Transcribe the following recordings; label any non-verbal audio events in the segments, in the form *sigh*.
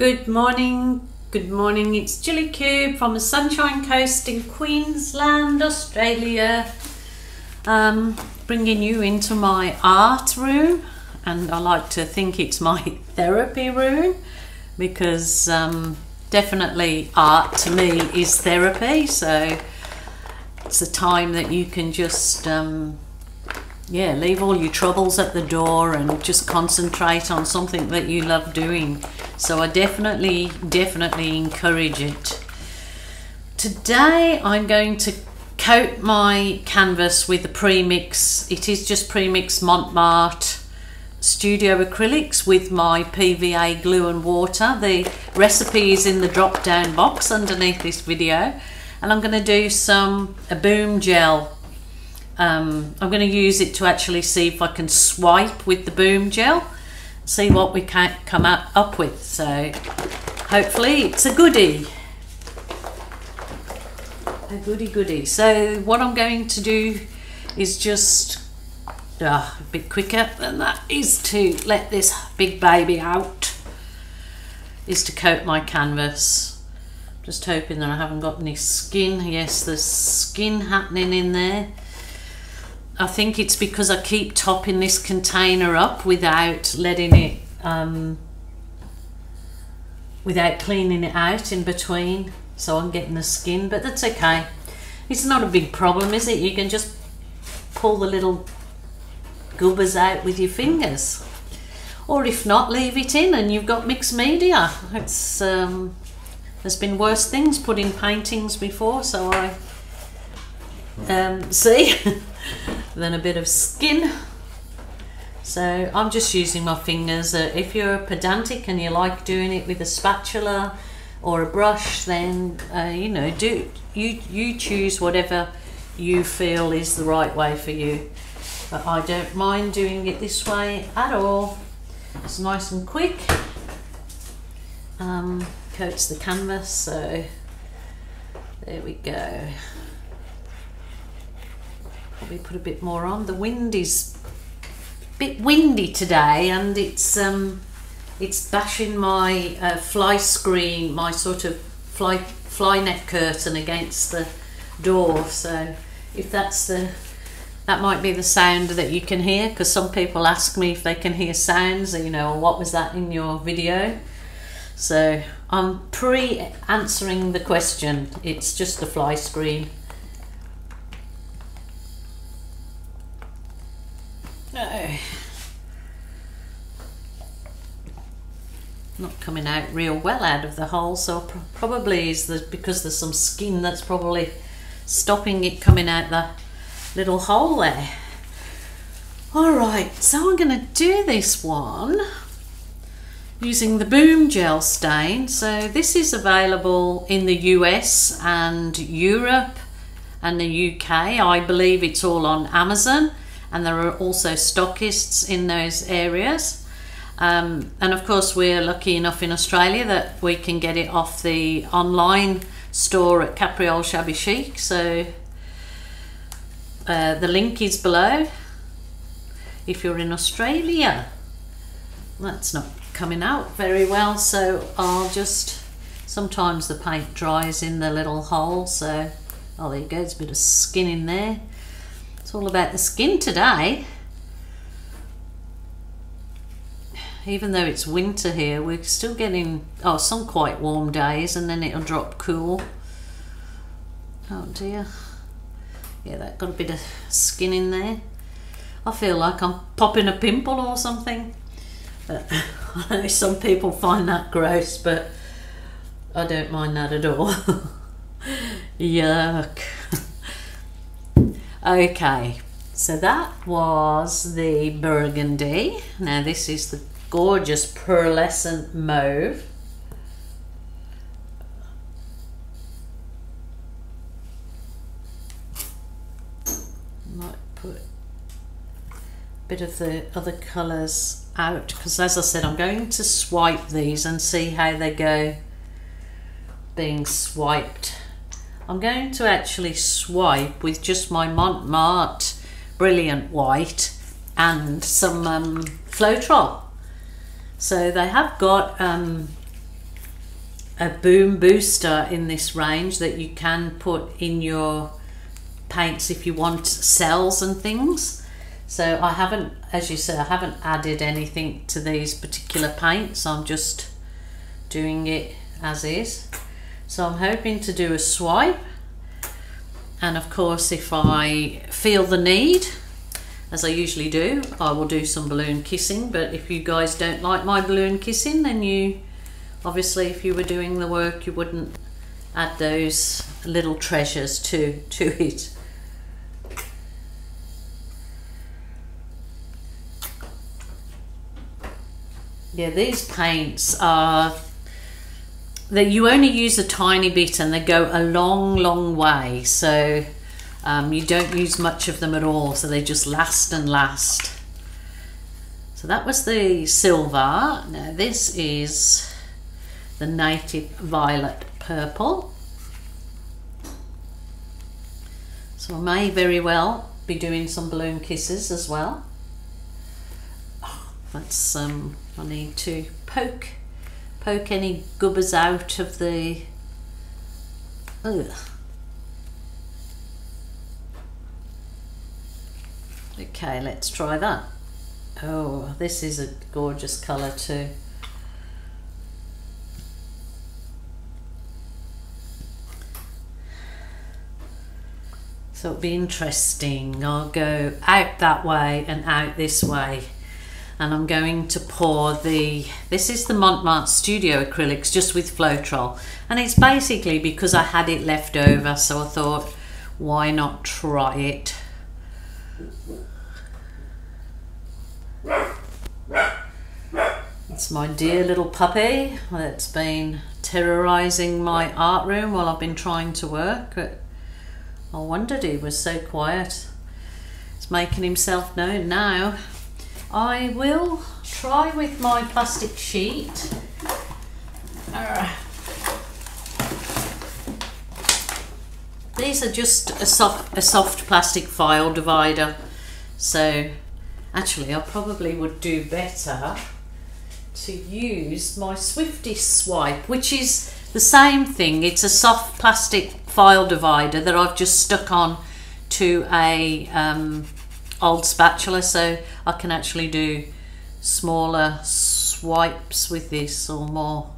Good morning, good morning. It's Gilly Kube from the Sunshine Coast in Queensland, Australia. Um, bringing you into my art room, and I like to think it's my *laughs* therapy room because um, definitely art to me is therapy. So it's a time that you can just um, yeah, leave all your troubles at the door and just concentrate on something that you love doing. So I definitely, definitely encourage it. Today I'm going to coat my canvas with a premix. It is just premix Mont Marte Studio Acrylics with my PVA glue and water. The recipe is in the drop down box underneath this video. And I'm going to do some a boom gel um, I'm going to use it to actually see if I can swipe with the boom gel, see what we can come up, up with. So hopefully it's a goodie. A goodie goodie. So what I'm going to do is just uh, a bit quicker than that is to let this big baby out is to coat my canvas just hoping that I haven't got any skin yes there's skin happening in there I think it's because I keep topping this container up without letting it, um, without cleaning it out in between. So I'm getting the skin, but that's okay. It's not a big problem, is it? You can just pull the little gubbers out with your fingers. Or if not, leave it in and you've got mixed media. It's um, There's been worse things put in paintings before, so I um, *laughs* see. Then a bit of skin. So I'm just using my fingers. Uh, if you're pedantic and you like doing it with a spatula or a brush, then uh, you know do you you choose whatever you feel is the right way for you. But I don't mind doing it this way at all. It's nice and quick. Um, coats the canvas, so there we go probably put a bit more on. The wind is a bit windy today and it's um, it's bashing my uh, fly screen, my sort of fly, fly net curtain against the door. So if that's the, that might be the sound that you can hear because some people ask me if they can hear sounds, you know, what was that in your video? So I'm pre-answering the question. It's just the fly screen. Not coming out real well out of the hole, so probably is the, because there's some skin that's probably stopping it coming out the little hole there. Alright, so I'm going to do this one using the Boom Gel stain. So this is available in the US and Europe and the UK. I believe it's all on Amazon and there are also stockists in those areas. Um, and of course, we're lucky enough in Australia that we can get it off the online store at Capriole Shabby Chic. So uh, the link is below. If you're in Australia, that's not coming out very well. So I'll just, sometimes the paint dries in the little hole. So, oh, there you go, there's a bit of skin in there. It's all about the skin today. Even though it's winter here, we're still getting, oh, some quite warm days and then it'll drop cool. Oh dear. Yeah, that got a bit of skin in there. I feel like I'm popping a pimple or something. *laughs* I know some people find that gross, but I don't mind that at all. *laughs* Yuck. *laughs* Okay, so that was the burgundy. Now this is the gorgeous pearlescent mauve. Might put a bit of the other colours out because as I said I'm going to swipe these and see how they go being swiped I'm going to actually swipe with just my Mont Marte Brilliant White and some um, Floetrol. So they have got um, a boom booster in this range that you can put in your paints if you want cells and things. So I haven't, as you said, I haven't added anything to these particular paints. I'm just doing it as is. So I'm hoping to do a swipe. And of course, if I feel the need, as I usually do, I will do some balloon kissing. But if you guys don't like my balloon kissing, then you, obviously, if you were doing the work, you wouldn't add those little treasures to, to it. Yeah, these paints are that you only use a tiny bit and they go a long, long way. So um, you don't use much of them at all. So they just last and last. So that was the silver. Now this is the native violet purple. So I may very well be doing some balloon kisses as well. Oh, that's um, I need to poke poke any gubbers out of the ugh. Okay, let's try that. Oh, this is a gorgeous colour too. So it'll be interesting. I'll go out that way and out this way and I'm going to pour the, this is the Mont Marte Studio acrylics just with Floetrol and it's basically because I had it left over so I thought why not try it. It's my dear little puppy that's been terrorising my art room while I've been trying to work. I wondered he was so quiet. He's making himself known now. I will try with my plastic sheet. Uh, these are just a soft, a soft plastic file divider. So actually I probably would do better to use my Swifty Swipe, which is the same thing. It's a soft plastic file divider that I've just stuck on to a um, old spatula so I can actually do smaller swipes with this or more.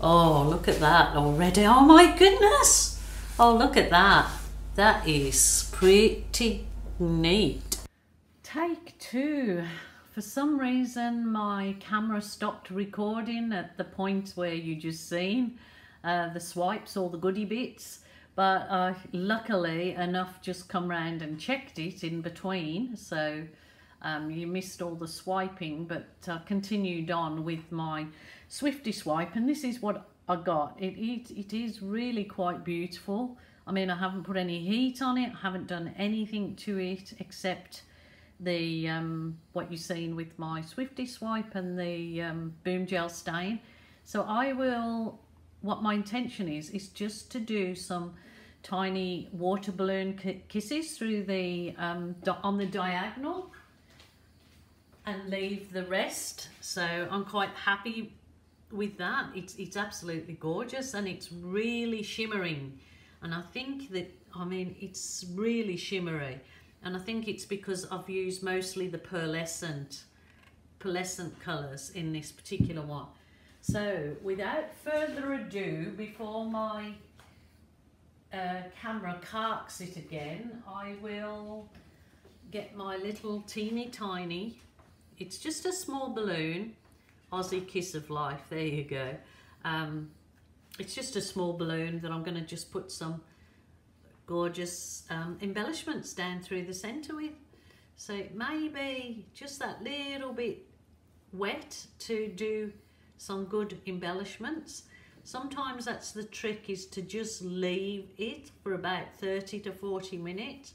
Oh, look at that already. Oh my goodness. Oh, look at that. That is pretty neat. Take two. For some reason, my camera stopped recording at the point where you just seen uh, the swipes, all the goodie bits but I luckily enough just come round and checked it in between. So um, you missed all the swiping but uh, continued on with my Swifty swipe. And this is what I got. It, it, it is really quite beautiful. I mean I haven't put any heat on it. I haven't done anything to it except the um, what you've seen with my Swifty swipe and the um, boom gel stain. So I will what my intention is, is just to do some tiny water balloon kisses through the, um, on the diagonal and leave the rest. So I'm quite happy with that. It's, it's absolutely gorgeous and it's really shimmering. And I think that, I mean, it's really shimmery. And I think it's because I've used mostly the pearlescent, pearlescent colours in this particular one. So without further ado, before my uh, camera carks it again, I will get my little teeny tiny, it's just a small balloon, Aussie Kiss of Life, there you go. Um, it's just a small balloon that I'm going to just put some gorgeous um, embellishments down through the centre with. So maybe just that little bit wet to do some good embellishments. Sometimes that's the trick is to just leave it for about 30 to 40 minutes.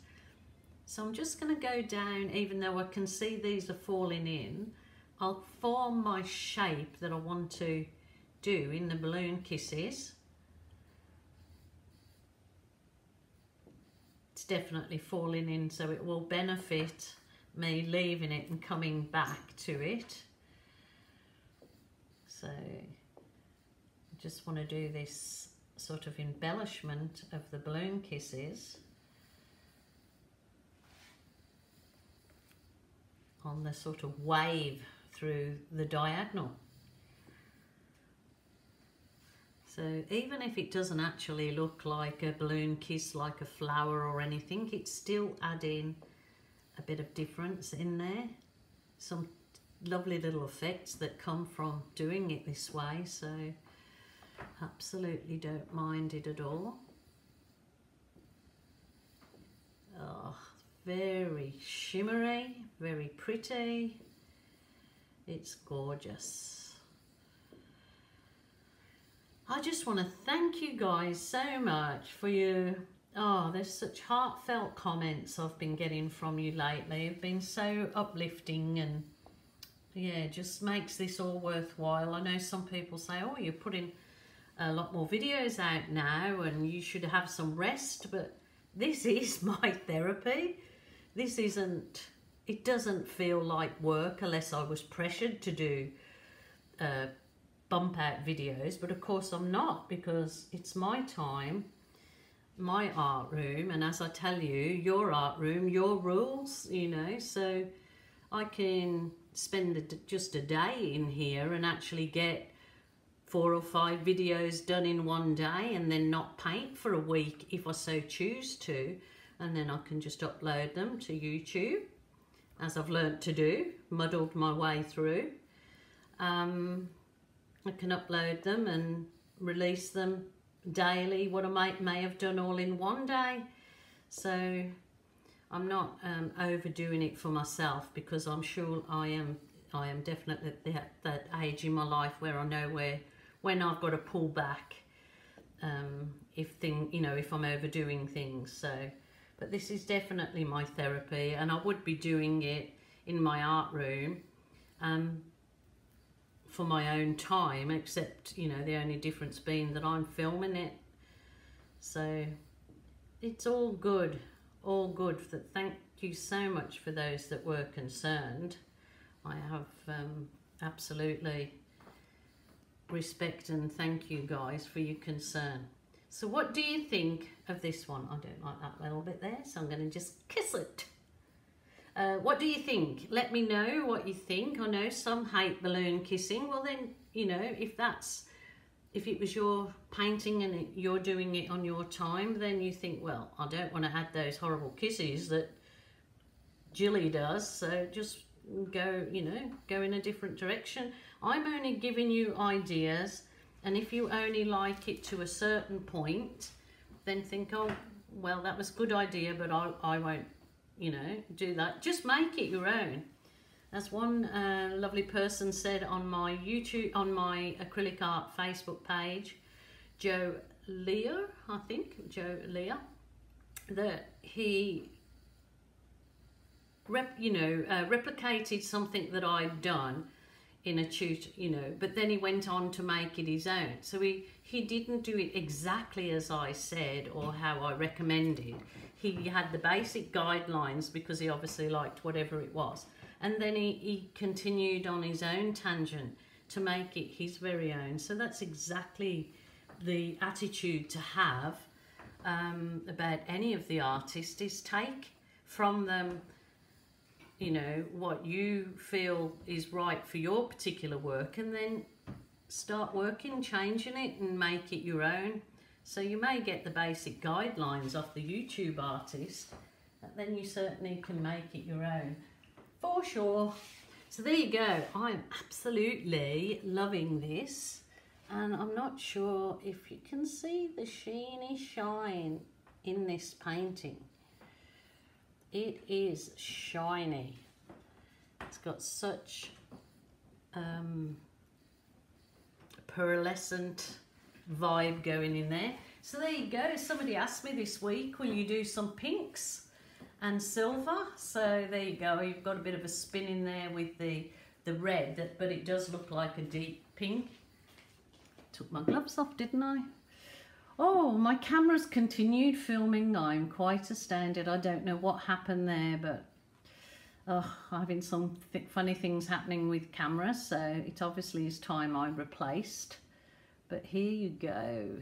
So I'm just going to go down, even though I can see these are falling in, I'll form my shape that I want to do in the balloon kisses. It's definitely falling in, so it will benefit me leaving it and coming back to it. So I just want to do this sort of embellishment of the balloon kisses on the sort of wave through the diagonal. So even if it doesn't actually look like a balloon kiss, like a flower or anything, it's still adding a bit of difference in there. Some lovely little effects that come from doing it this way. So absolutely don't mind it at all. Oh, very shimmery, very pretty. It's gorgeous. I just want to thank you guys so much for your, oh, ah, there's such heartfelt comments I've been getting from you lately. It's been so uplifting and yeah, just makes this all worthwhile. I know some people say, oh, you're putting a lot more videos out now and you should have some rest, but this *laughs* is my therapy. This isn't, it doesn't feel like work unless I was pressured to do uh, bump out videos, but of course I'm not because it's my time, my art room, and as I tell you, your art room, your rules, you know, so I can spend a, just a day in here and actually get four or five videos done in one day and then not paint for a week if I so choose to and then I can just upload them to YouTube as I've learnt to do, muddled my way through. Um, I can upload them and release them daily, what I might, may have done all in one day. So I'm not um, overdoing it for myself because I'm sure I am I am definitely at that, that age in my life where I know where when I've got to pull back um, if thing you know if I'm overdoing things. So but this is definitely my therapy and I would be doing it in my art room um, for my own time except you know the only difference being that I'm filming it. So it's all good all good thank you so much for those that were concerned I have um, absolutely respect and thank you guys for your concern. So what do you think of this one? I don't like that little bit there, so I'm going to just kiss it. Uh, what do you think? Let me know what you think. I know some hate balloon kissing. Well then, you know, if that's, if it was your painting and you're doing it on your time, then you think, well, I don't want to have those horrible kisses that Gilly does, so just go, you know, go in a different direction. I'm only giving you ideas and if you only like it to a certain point, then think, oh, well, that was a good idea, but I, I won't, you know, do that. Just make it your own. As one uh, lovely person said on my YouTube, on my acrylic art Facebook page, Joe Leo, I think, Joe Leo, that he rep, you know, uh, replicated something that I'd done in a tutor, you know, but then he went on to make it his own. So he, he didn't do it exactly as I said or how I recommended. He had the basic guidelines because he obviously liked whatever it was. And then he, he continued on his own tangent to make it his very own. So that's exactly the attitude to have um, about any of the artists is take from them you know, what you feel is right for your particular work and then start working, changing it and make it your own. So you may get the basic guidelines off the YouTube artist, but then you certainly can make it your own, for sure. So there you go. I'm absolutely loving this. And I'm not sure if you can see the sheeny shine in this painting. It is shiny. It's got such um, pearlescent vibe going in there. So there you go. Somebody asked me this week, will you do some pinks and silver? So there you go. You've got a bit of a spin in there with the, the red, but it does look like a deep pink. Took my gloves off, didn't I? Oh, my camera's continued filming. I'm quite astounded. I don't know what happened there, but oh, having some th funny things happening with camera, so it obviously is time I replaced. But here you go.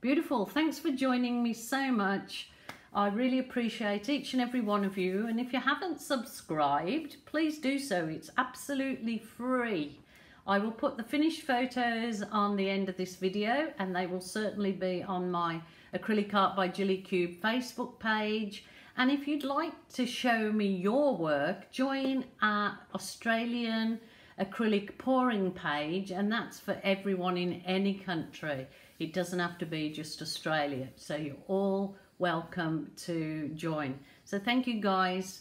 Beautiful. Thanks for joining me so much. I really appreciate each and every one of you. And if you haven't subscribed, please do so. It's absolutely free. I will put the finished photos on the end of this video and they will certainly be on my Acrylic Art by Gilly Kube Facebook page. And if you'd like to show me your work, join our Australian acrylic pouring page and that's for everyone in any country. It doesn't have to be just Australia. So you're all welcome to join. So thank you guys.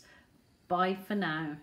Bye for now.